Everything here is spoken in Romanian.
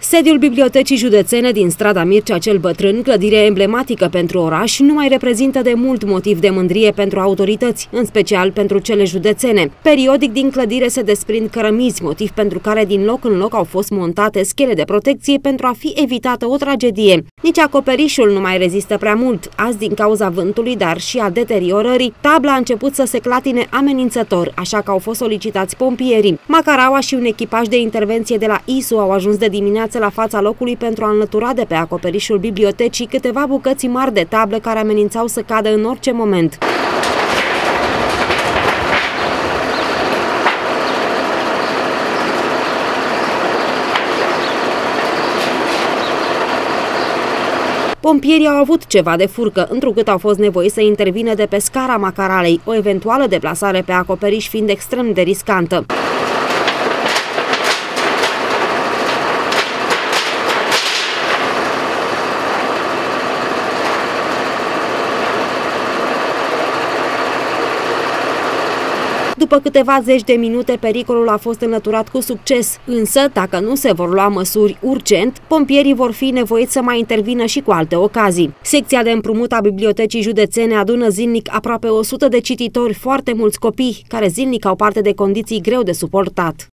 Sediul Bibliotecii Județene din strada Mircea cel Bătrân, clădire emblematică pentru oraș, nu mai reprezintă de mult motiv de mândrie pentru autorități, în special pentru cele județene. Periodic din clădire se desprind cărămizi, motiv pentru care din loc în loc au fost montate schele de protecție pentru a fi evitată o tragedie. Nici acoperișul nu mai rezistă prea mult, azi din cauza vântului, dar și a deteriorării, tabla a început să se clatine amenințător, așa că au fost solicitați pompierii. Macaraua și un echipaj de intervenție de la ISU au ajuns de dimineață la fața locului pentru a înlătura de pe acoperișul bibliotecii câteva bucăți mari de tablă care amenințau să cadă în orice moment. Pompierii au avut ceva de furcă, întrucât au fost nevoiți să intervină de pe scara Macaralei, o eventuală deplasare pe acoperiș fiind extrem de riscantă. După câteva zeci de minute, pericolul a fost înlăturat cu succes, însă, dacă nu se vor lua măsuri urgent, pompierii vor fi nevoiți să mai intervină și cu alte ocazii. Secția de împrumut a Bibliotecii Județene adună zilnic aproape 100 de cititori, foarte mulți copii, care zilnic au parte de condiții greu de suportat.